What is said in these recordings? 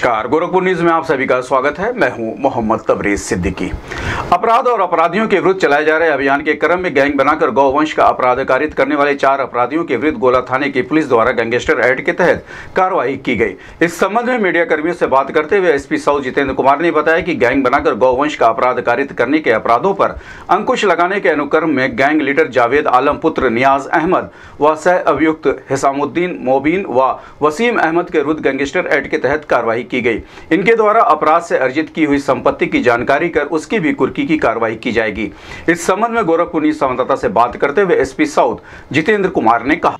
नमस्कार। गोरखपुर न्यूज़ में आप सभी का स्वागत है। मैं हूँ मोहम्मद तबरेज सिद्दीकी। अपराध और अपराधियों के विरुद्ध चलाए जा रहे अभियान के क्रम में गैंग बनाकर गौवंश का अपराध कारित करने वाले चार अपराधियों के विरुद्ध गोला थाने की पुलिस द्वारा गैंगस्टर एक्ट के तहत कार्रवाई की गई। इस संबंध में मीडिया कर्मियों से बात करते हुए एसपी साउथ जितेंद्र कुमार ने बताया की गैंग बनाकर गौवंश का अपराध कारित करने के अपराधों पर अंकुश लगाने के अनुक्रम में गैंग लीडर जावेद आलम, पुत्र नियाज अहमद व सह अभियुक्त हिसामुद्दीन मोबीन व वसीम अहमद के विरुद्ध गैंगस्टर एक्ट के तहत कार्रवाई की गई। इनके द्वारा अपराध से अर्जित की हुई संपत्ति की जानकारी कर उसकी भी कुर्की की कार्रवाई की जाएगी। इस संबंध में गोरखपुर न्यूज़ संवाददाता से बात करते हुए एसपी साउथ जितेंद्र कुमार ने कहा।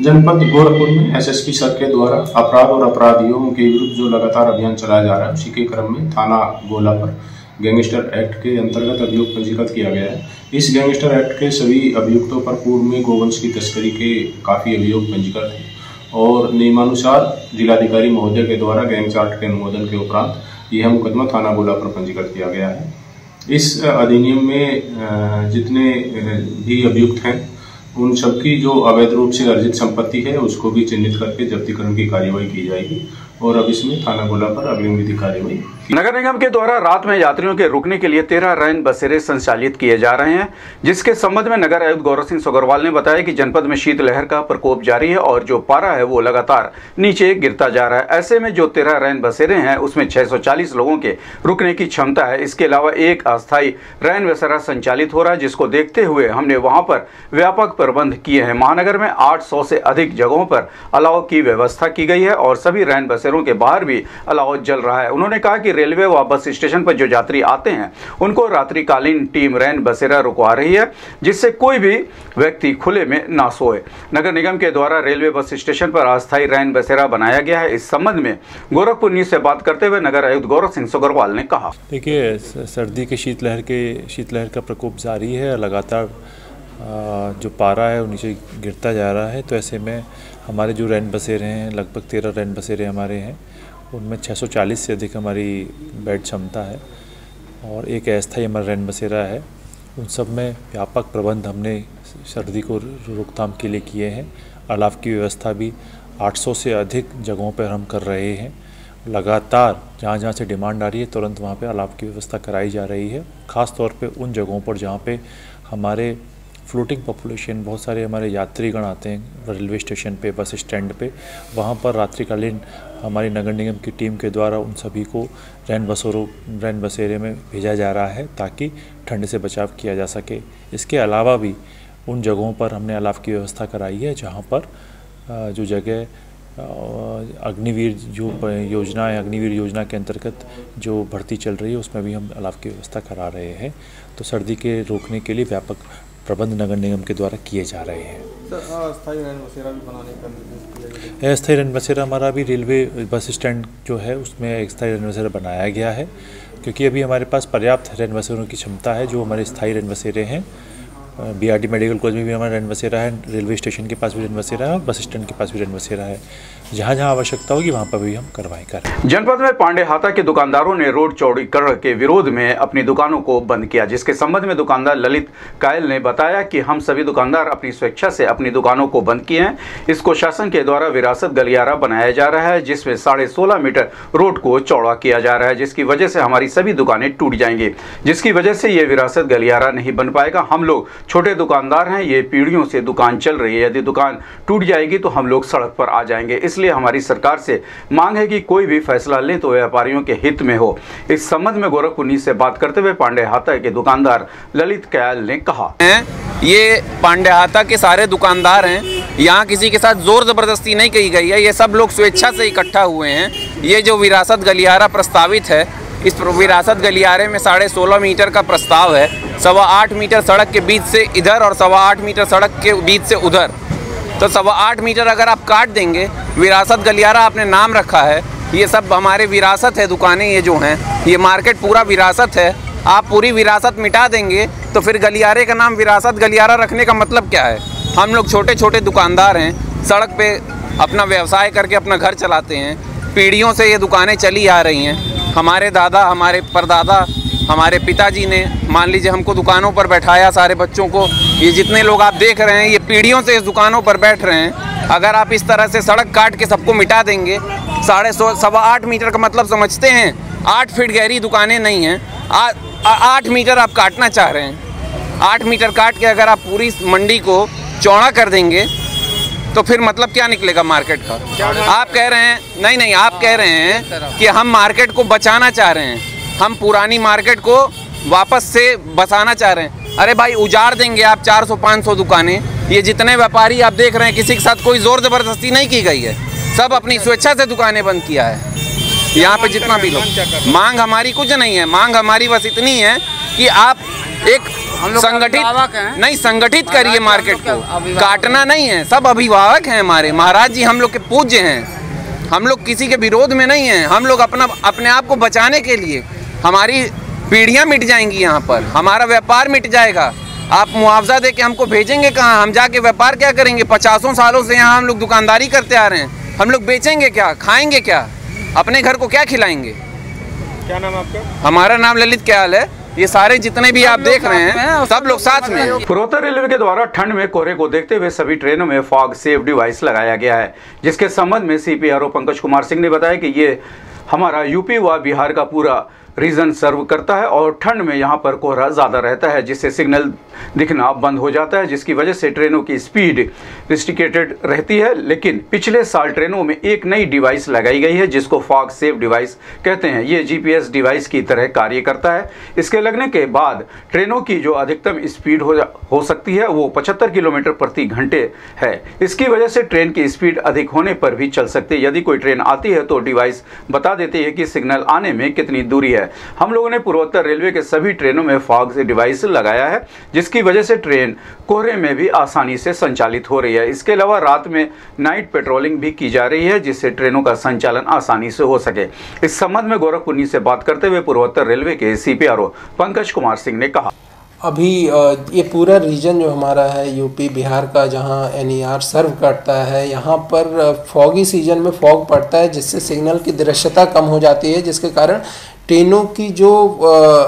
जनपद गोरखपुर में एसएसपी सर के द्वारा अपराध और अपराधियों के विरुद्ध जो लगातार अभियान चलाया जा रहा है, उसी के क्रम में थाना गोला पर गैंगस्टर एक्ट के अंतर्गत अभियोग पंजीकृत किया गया है। इस गैंगस्टर एक्ट के सभी अभियुक्तों पर पूर्व में गोवंश की तस्करी के काफ़ी अभियोग पंजीकृत हैं। और नियमानुसार जिलाधिकारी महोदय के द्वारा गैंग चार्ट के अनुमोदन के उपरांत यह मुकदमा थाना गोला पर पंजीकृत किया गया है। इस अधिनियम में जितने भी अभियुक्त हैं, उन सबकी जो अवैध रूप से अर्जित संपत्ति है, उसको भी चिन्हित करके जब्तीकरण की कार्यवाही की जाएगी और अब इसमें थाना गोला पर अग्रिम विधि कार्यवाही नगर निगम के द्वारा रात में यात्रियों के रुकने के लिए तेरह रैन बसेरे संचालित किए जा रहे हैं, जिसके संबंध में नगर आयुक्त गौरव सिंह सोगरवाल ने बताया कि जनपद में शीतलहर का प्रकोप जारी है और जो पारा है वो लगातार नीचे गिरता जा रहा है। ऐसे में जो तेरह रैन बसेरे हैं, उसमें छह सौ चालीस लोगों के रुकने की क्षमता है। इसके अलावा एक अस्थायी रैन बसेरा संचालित हो रहा है, जिसको देखते हुए हमने वहाँ पर व्यापक प्रबंध किए हैं। महानगर में आठ से अधिक जगहों पर अलाव की व्यवस्था की गई है और सभी रैन बसेरों के बाहर भी अलाव जल रहा है। उन्होंने कहा कि रेलवे व बस स्टेशन पर जो यात्री आते हैं, उनको रात्रिकालीन टीम रैन बसेरा रुकवा रही है, जिससे कोई भी व्यक्ति खुले में ना सोए। नगर निगम के द्वारा रेलवे बस स्टेशन पर अस्थायी रैन बसेरा बनाया गया है। इस संबंध में गोरखपुर न्यूज़ से बात करते हुए नगर आयुक्त गौरव सिंह सोगरवाल ने कहा। देखिए सर्दी के शीतलहर के, शीतलहर का प्रकोप जारी है लगातार जो पारा है वो नीचे गिरता जा रहा है। तो ऐसे में हमारे जो रैन बसेरे हैं, लगभग तेरह रैन बसेरे हमारे हैं उनमें 640 से अधिक हमारी बेड क्षमता है और एक अस्थाई हमारा रैन बसेरा है। उन सब में व्यापक प्रबंध हमने सर्दी को रोकथाम के लिए किए हैं। अलाव की व्यवस्था भी 800 से अधिक जगहों पर हम कर रहे हैं। लगातार जहाँ जहाँ से डिमांड आ रही है, तुरंत वहाँ पे अलाव की व्यवस्था कराई जा रही है। ख़ास तौर पे उन जगहों पर जहाँ पे हमारे फ्लोटिंग पॉपुलेशन बहुत सारे हमारे यात्रीगण आते हैं, रेलवे स्टेशन पे, बस स्टैंड पे। वहाँ पर रात्रिकालीन हमारी नगर निगम की टीम के द्वारा उन सभी को रैन बसोरों, रैन बसेरे में भेजा जा रहा है ताकि ठंड से बचाव किया जा सके। इसके अलावा भी उन जगहों पर हमने अलाव की व्यवस्था कराई है जहाँ पर जो जगह अग्निवीर जो योजना है अग्निवीर योजना के अंतर्गत जो भर्ती चल रही है, उसमें भी हम अलाव की व्यवस्था करा रहे हैं। तो सर्दी के रोकने के लिए व्यापक प्रबंध नगर निगम के द्वारा किए जा रहे हैं। अस्थायी रैन बसेरा हमारा भी रेलवे बस स्टैंड जो है उसमें अस्थायी रैन बसेरा बनाया गया है। क्योंकि अभी हमारे पास पर्याप्त रैन बसेरों की क्षमता है जो हमारे स्थायी रैन बसेरे हैं। बीआरडी मेडिकल कॉलेज में भी हमारा रैन बसेरा है रेलवे स्टेशन के पास भी रैन बसेरा है और बस स्टैंड के पास भी रैन बसेरा है। जहाँ जहाँ आवश्यकता होगी, वहाँ पर भी हम कार्रवाई करें जनपद में पांडे हाथा के दुकानदारों ने रोड चौड़ीकरण के विरोध में अपनी दुकानों को बंद किया, जिसके संबंध में दुकानदार ललित कायल ने बताया कि हम सभी दुकानदार अपनी स्वेच्छा से अपनी दुकानों को बंद किए हैं। इसको शासन के द्वारा विरासत गलियारा बनाया जा रहा है, जिसमें साढ़े सोलह मीटर रोड को चौड़ा किया जा रहा है, जिसकी वजह से हमारी सभी दुकानें टूट जाएँगी। जिसकी वजह से ये विरासत गलियारा नहीं बन पाएगा। हम लोग छोटे दुकानदार हैं, ये पीढ़ियों से दुकान चल रही है। यदि दुकान टूट जाएगी तो हम लोग सड़क पर आ जाएँगे। इसलिए हमारी सरकार से मांग है कि कोई भी फैसला लें तो व्यापारियों के हित में हो। इस संबंध में गोरखपुर न्यूज़ से बात करते हुए पांडे हाथा के दुकानदार ललित कयाल ने कहा। ये पांडे हाथा के सारे दुकानदार हैं। यहाँ किसी के साथ ज़ोर ज़बरदस्ती नहीं कही गई है। ये सब लोग स्वेच्छा से इकट्ठा हुए हैं। ये जो विरासत गलियारा प्रस्तावित है, इस विरासत गलियारे में साढ़े सोलह मीटर का प्रस्ताव है। सवा आठ मीटर सड़क के बीच से इधर और सवा आठ मीटर सड़क के बीच से उधर। तो सवा आठ मीटर अगर आप काट देंगे, विरासत गलियारा आपने नाम रखा है, ये सब हमारे विरासत है, दुकानें ये जो हैं, ये मार्केट पूरा विरासत है, आप पूरी विरासत मिटा देंगे तो फिर गलियारे का नाम विरासत गलियारा रखने का मतलब क्या है? हम लोग छोटे छोटे दुकानदार हैं, सड़क पे अपना व्यवसाय करके अपना घर चलाते हैं, पीढ़ियों से ये दुकानें चली आ रही हैं, हमारे दादा, हमारे परदादा हमारे पिताजी ने मान लीजिए हमको दुकानों पर बैठाया सारे बच्चों को ये जितने लोग आप देख रहे हैं ये पीढ़ियों से इस दुकानों पर बैठ रहे हैं अगर आप इस तरह से सड़क काट के सबको मिटा देंगे साढ़े सौ सवा आठ मीटर का मतलब समझते हैं आठ फीट गहरी दुकानें नहीं हैं आठ मीटर आप काटना चाह रहे हैं। आठ मीटर काट के अगर आप पूरी मंडी को चौड़ा कर देंगे तो फिर मतलब क्या निकलेगा मार्केट का? आप कह रहे हैं नहीं नहीं आप कह रहे हैं कि हम मार्केट को बचाना चाह रहे हैं। हम पुरानी मार्केट को वापस से बसाना चाह रहे हैं। अरे भाई उजाड़ देंगे आप 400-500 दुकानें। ये जितने व्यापारी आप देख रहे हैं किसी के साथ कोई ज़ोर ज़बरदस्ती नहीं की गई है। सब अपनी स्वेच्छा से दुकानें बंद किया है। यहाँ पे जितना भी लोग मांग हमारी कुछ नहीं है। मांग हमारी बस इतनी है कि आप एक संगठित नहीं संगठित करिए मार्केट को। काटना नहीं है। सब अभिभावक हैं हमारे। महाराज जी हम लोग के पूज्य हैं। हम लोग किसी के विरोध में नहीं हैं। हम लोग अपना अपने आप को बचाने के लिए हमारी पीढ़ियाँ मिट जाएँगी यहाँ पर हमारा व्यापार मिट जाएगा। आप मुआवजा दे के हमको भेजेंगे कहाँ? हम जाके व्यापार क्या करेंगे? पचासों सालों से यहाँ हम लोग दुकानदारी करते आ रहे हैं। हम लोग बेचेंगे क्या? खाएँगे क्या? अपने घर को क्या खिलाएँगे? क्या नाम आपका? हमारा नाम ललित क्याल है? ये सारे जितने भी आप देख रहे हैं सब लोग साथ में पूर्वोत्तर रेलवे के द्वारा ठंड में कोहरे को देखते हुए सभी ट्रेनों में फॉग सेफ़ डिवाइस लगाया गया है जिसके संबंध में सीपीआरओ पंकज कुमार सिंह ने बताया कि ये हमारा यूपी व बिहार का पूरा रीजन सर्व करता है और ठंड में यहाँ पर कोहरा ज़्यादा रहता है जिससे सिग्नल दिखना बंद हो जाता है जिसकी वजह से ट्रेनों की स्पीड रिस्टिकेटेड रहती है। लेकिन पिछले साल ट्रेनों में एक नई डिवाइस लगाई गई है जिसको फॉग सेफ़ डिवाइस कहते हैं। ये जीपीएस डिवाइस की तरह कार्य करता है। इसके लगने के बाद ट्रेनों की जो अधिकतम स्पीड हो, हो सकती है वो पचहत्तर किलोमीटर प्रति घंटे है। इसकी वजह से ट्रेन की स्पीड अधिक होने पर भी चल सकती है। यदि कोई ट्रेन आती है तो डिवाइस बता देती है कि सिग्नल आने में कितनी दूरी है। हम लोगों ने पूर्वोत्तर रेलवे के सभी ट्रेनों में फॉग डिवाइस लगाया है, जिसकी वजह से ट्रेन कोहरे में भी आसानी से संचालित हो रही है। इसके अलावा रात में नाइट पेट्रोलिंग भी की जा रही है, जिससे ट्रेनों का संचालन आसानी से हो सके। इस संबंध में गोरखपुर से बात करते हुए पूर्वोत्तर रेलवे के सीपीआरओ पंकज कुमार सिंह ने कहा। अभी ये पूरा रीजन जो हमारा है, यूपी, बिहार का, जहाँ एन सर्व करता है, यहाँ पर फॉगी सीज़न में फॉग पड़ता है, जिससे सिग्नल की दृश्यता कम हो जाती है, जिसके कारण ट्रेनों की जो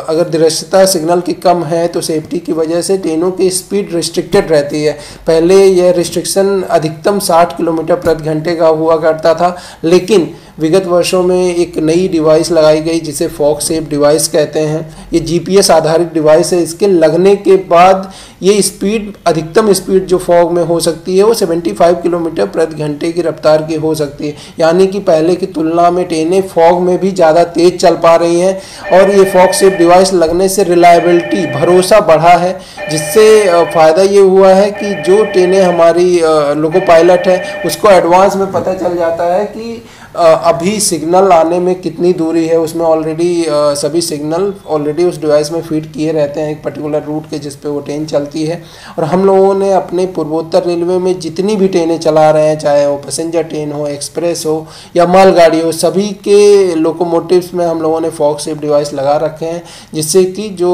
अगर दृश्यता सिग्नल की कम है तो सेफ्टी की वजह से ट्रेनों की स्पीड रिस्ट्रिक्टेड रहती है। पहले यह रिस्ट्रिक्शन अधिकतम 60 किलोमीटर प्रति घंटे का हुआ करता था, लेकिन विगत वर्षों में एक नई डिवाइस लगाई गई जिसे फॉक सेफ़ डिवाइस कहते हैं। ये जीपीएस आधारित डिवाइस है। इसके लगने के बाद ये स्पीड अधिकतम स्पीड जो फॉग में हो सकती है, वो 75 किलोमीटर प्रति घंटे की रफ्तार की हो सकती है। यानी कि पहले की तुलना में ट्रेनें फॉग में भी ज़्यादा तेज़ चल पा रही हैं और ये फॉग सेफ़ डिवाइस लगने से रिलायबिलिटी भरोसा बढ़ा है, जिससे फ़ायदा ये हुआ है कि जो ट्रेनें हमारी लोको पायलट है, उसको एडवांस में पता चल जाता है कि अभी सिग्नल आने में कितनी दूरी है, उसमें ऑलरेडी सभी सिग्नल ऑलरेडी उस डिवाइस में फ़ीड किए रहते हैं, एक पर्टिकुलर रूट के जिस पे वो ट्रेन चलती है। और हम लोगों ने अपने पूर्वोत्तर रेलवे में जितनी भी ट्रेनें चला रहे हैं, चाहे वो पैसेंजर ट्रेन हो एक्सप्रेस हो, या मालगाड़ी हो, सभी के लोकोमोटिव्स में हम लोगों ने फॉक सेफ़ डिवाइस लगा रखे हैं, जिससे कि जो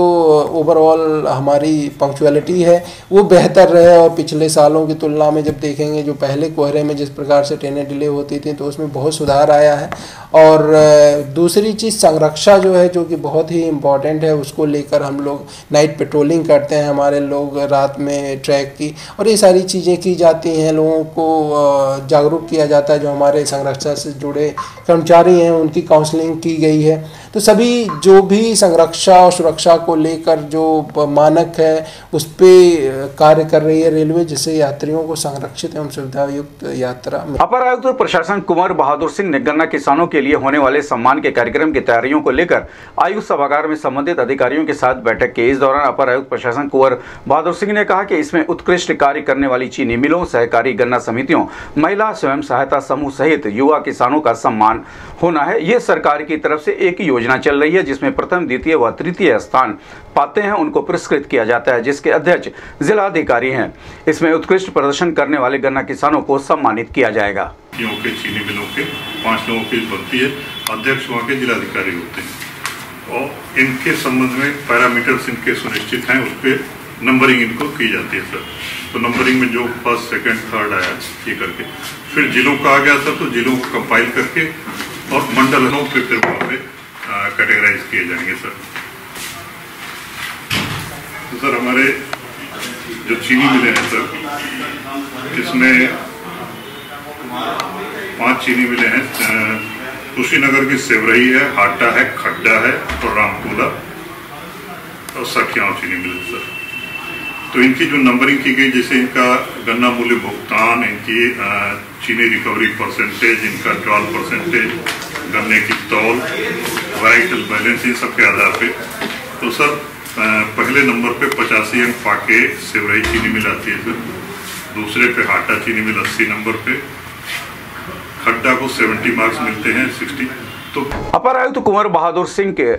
ओवरऑल हमारी पंक्चुअलिटी है, वो बेहतर रहे। और पिछले सालों की तुलना में जब देखेंगे, जो पहले कोहरे में जिस प्रकार से ट्रेनें डिले होती थी तो उसमें बहुत सुधार आया है। और दूसरी चीज़ संरक्षा जो है, जो कि बहुत ही इंपॉर्टेंट है, उसको लेकर हम लोग नाइट पेट्रोलिंग करते हैं, हमारे लोग रात में ट्रैक की। और ये सारी चीज़ें की जाती हैं, लोगों को जागरूक किया जाता है, जो हमारे संरक्षा से जुड़े कर्मचारी हैं, उनकी काउंसलिंग की गई है। तो सभी जो भी संरक्षा और सुरक्षा को लेकर जो मानक है, उस पर कार्य कर रही है रेलवे, जिससे यात्रियों को संरक्षित एवं सुविधायुक्त यात्रा अपर आयुक्त प्रशासन कुमार बहादुर सिंह ने गन्ना किसानों के लिए होने वाले सम्मान के कार्यक्रम की तैयारियों को लेकर आयुक्त सभागार में संबंधित अधिकारियों के साथ बैठक की। इस दौरान अपर आयुक्त प्रशासन कुंवर बहादुर सिंह ने कहा कि इसमें उत्कृष्ट कार्य करने वाली चीनी मिलों, सहकारी गन्ना समितियों, महिला स्वयं सहायता समूह सहित युवा किसानों का सम्मान होना है, ये सरकार की तरफ़ से एक योजना चल रही है, जिसमें प्रथम, द्वितीय व तृतीय स्थान पाते हैं, उनको पुरस्कृत किया जाता है, जिसके अध्यक्ष जिला अधिकारी हैं। इसमें उत्कृष्ट प्रदर्शन करने वाले गन्ना किसानों को सम्मानित किया जाएगा। के चीनी मिलों के पाँच लोगों की बनती है, अध्यक्ष वहाँ के जिलाधिकारी होते हैं। और इनके संबंध में पैरामीटर्स इनके सुनिश्चित हैं, उस पर नंबरिंग इनको की जाती है, सर। तो नंबरिंग में जो फ़र्स्ट, सेकंड, थर्ड आया, ये करके। फिर जिलों का आ गया सर तो जिलों को कंपाइल करके और मंडलों पे फिर वहाँ पे कैटेगराइज किए जाएँगे, सर। तो सर, हमारे जो चीनी मिले हैं, सर, इसमें पाँच चीनी मिले हैं। कुशीनगर की सेवरही है, हाटा है, खड्डा है और रामकोला और सखियाओं चीनी मिल, सर। तो इनकी जो नंबरिंग की गई, जैसे इनका गन्ना मूल्य भुगतान, इनकी चीनी रिकवरी परसेंटेज इनका ड्रॉल परसेंटेज गन्ने की तौल वाइटल बैलेंस इन सब के आधार पे। तो सर पहले नंबर पे पचासी अंक पाके सेवराई चीनी मिल आती है सर। दूसरे पे हाटा चीनी मिल अस्सी नंबर पे। खड्डा को 70 मार्क्स मिलते हैं 60 तो अपर आयुक्त कुंवर बहादुर सिंह के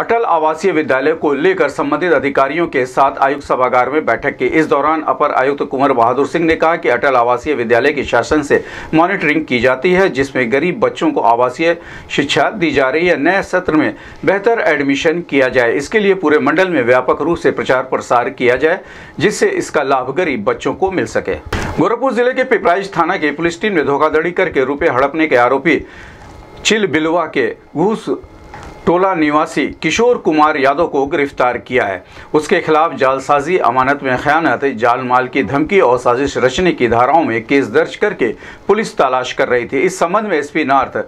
अटल आवासीय विद्यालय को लेकर संबंधित अधिकारियों के साथ आयुक्त सभागार में बैठक की। इस दौरान अपर आयुक्त कुंवर बहादुर सिंह ने कहा कि अटल आवासीय विद्यालय के शासन से मॉनिटरिंग की जाती है, जिसमें गरीब बच्चों को आवासीय शिक्षा दी जा रही है। नए सत्र में बेहतर एडमिशन किया जाए। इसके लिए पूरे मंडल में व्यापक रूप से प्रचार प्रसार किया जाए, जिससे इसका लाभ गरीब बच्चों को मिल सके। गोरखपुर ज़िले के पिपराइज थाना की पुलिस टीम ने धोखाधड़ी करके रुपए हड़पने के आरोपी चिल बिलवा के घूस टोला निवासी किशोर कुमार यादव को गिरफ़्तार किया है। उसके खिलाफ जालसाजी, अमानत में खयानत जाल माल की धमकी और साजिश रचने की धाराओं में केस दर्ज करके पुलिस तलाश कर रही थी। इस संबंध में एसपी नॉर्थ,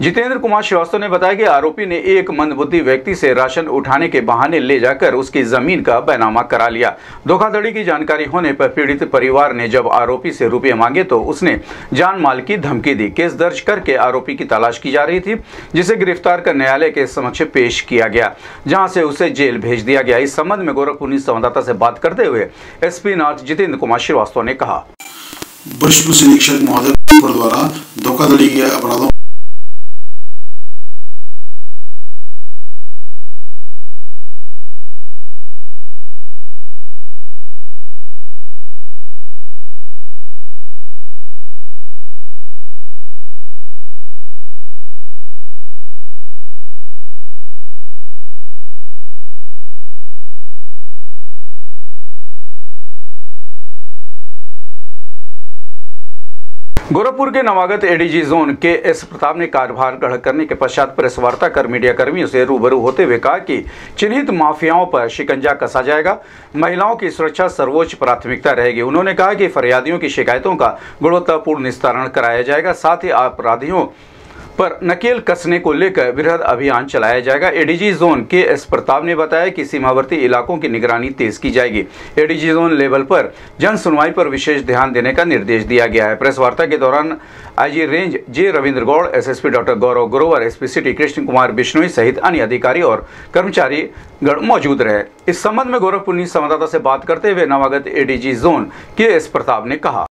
जितेंद्र कुमार श्रीवास्तव ने बताया कि आरोपी ने एक मंदबुद्धि व्यक्ति से राशन उठाने के बहाने ले जाकर उसकी ज़मीन का बैनामा करा लिया। धोखाधड़ी की जानकारी होने पर पीड़ित परिवार ने जब आरोपी से रुपये मांगे तो उसने जान माल की धमकी दी। केस दर्ज करके आरोपी की तलाश की जा रही थी, जिसे गिरफ़्तार कर न्यायालय के समक्ष पेश किया गया, जहाँ से उसे जेल भेज दिया गया। इस संबंध में गोरखपुर संवाददाता से बात करते हुए एसपी नॉर्थ जितेंद्र कुमार श्रीवास्तव ने कहा। वरिष्ठ पुलिस अधीक्षक महोदय द्वारा धोखाधड़ी के अपराधों गोरखपुर के नवागत ADG zone K S Pratap ने कार्यभार ग्रहण करने के पश्चात प्रेस वार्ता कर मीडिया कर्मियों से रूबरू होते हुए कहा कि चिन्हित माफियाओं पर शिकंजा कसा जाएगा, महिलाओं की सुरक्षा सर्वोच्च प्राथमिकता रहेगी। उन्होंने कहा कि फरियादियों की शिकायतों का गुणवत्तापूर्ण निस्तारण कराया जाएगा, साथ ही अपराधियों पर नकेल कसने को लेकर वृहद अभियान चलाया जाएगा। ADG zone K S Pratap ने बताया कि सीमावर्ती इलाकों की निगरानी तेज की जाएगी। एडीजी जोन लेवल पर जन सुनवाई पर विशेष ध्यान देने का निर्देश दिया गया है। प्रेस वार्ता के दौरान IG range J Ravindra Gaur, SSP doctor Gaurav Grover, SP city Krishna Kumar Bishnoi सहित अन्य अधिकारी और कर्मचारी गण मौजूद रहे। इस संबंध में गोरखपुर संवाददाता से बात करते हुए नवागत ADG zone K S Pratap ने कहा।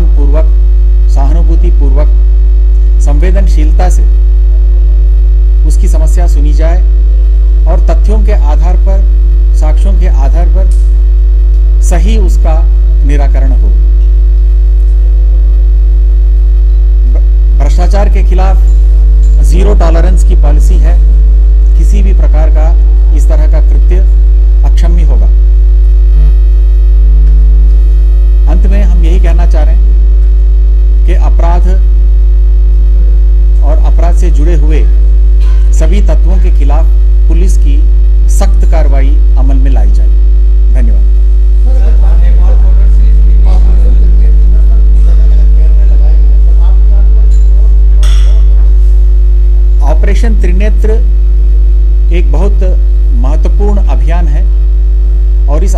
सम्मान पूर्वक सहानुभूति पूर्वक संवेदनशीलता से उसकी समस्या सुनी जाए और तथ्यों के आधार पर, साक्ष्यों के आधार पर सही उसका निराकरण हो। भ्रष्टाचार के खिलाफ ज़ीरो टॉलरेंस की पॉलिसी है। किसी भी प्रकार का इस तरह का कृत्य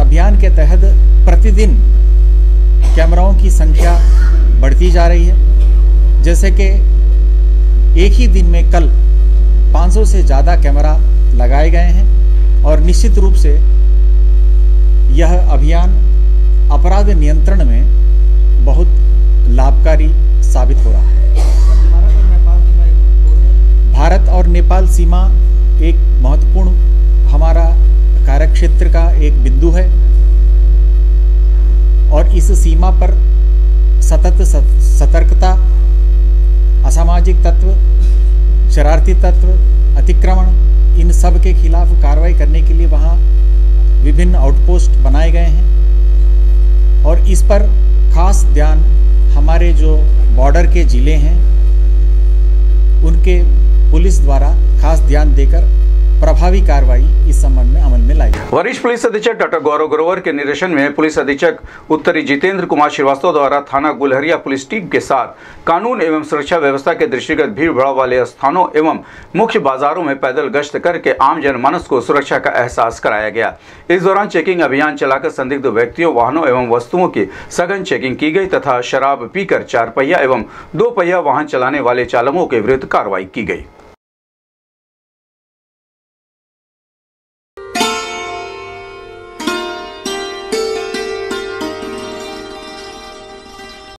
अभियान के तहत प्रतिदिन कैमराओं की संख्या बढ़ती जा रही है। जैसे कि एक ही दिन में कल 500 से ज़्यादा कैमरा लगाए गए हैं और निश्चित रूप से यह अभियान अपराध नियंत्रण में बहुत लाभकारी साबित हो रहा है। भारत और नेपाल सीमा एक महत्वपूर्ण हमारा कार्यक्षेत्र का एक बिंदु है और इस सीमा पर सतत सतर्कता, असामाजिक तत्व, शरारती तत्व, अतिक्रमण, इन सब के खिलाफ कार्रवाई करने के लिए वहाँ विभिन्न आउटपोस्ट बनाए गए हैं। और इस पर खास ध्यान हमारे जो बॉर्डर के ज़िले हैं, उनके पुलिस द्वारा खास ध्यान देकर प्रभावी कार्रवाई इस संबंध में अमल में लाई वरिष्ठ पुलिस अधीक्षक डॉक्टर गौरव ग्रोवर के निर्देशन में पुलिस अधीक्षक उत्तरी जितेंद्र कुमार श्रीवास्तव द्वारा थाना गुलहरिया पुलिस टीम के साथ कानून एवं सुरक्षा व्यवस्था के दृष्टिगत भीड़ भाड़ वाले स्थानों एवं मुख्य बाजारों में पैदल गश्त करके आम जनमानस को सुरक्षा का एहसास कराया गया। इस दौरान चेकिंग अभियान चलाकर संदिग्ध व्यक्तियों, वाहनों एवं वस्तुओं की सघन चेकिंग की गई तथा शराब पीकर चार पहिया एवं दो पहिया वाहन चलाने वाले चालकों के विरुद्ध कार्रवाई की गई।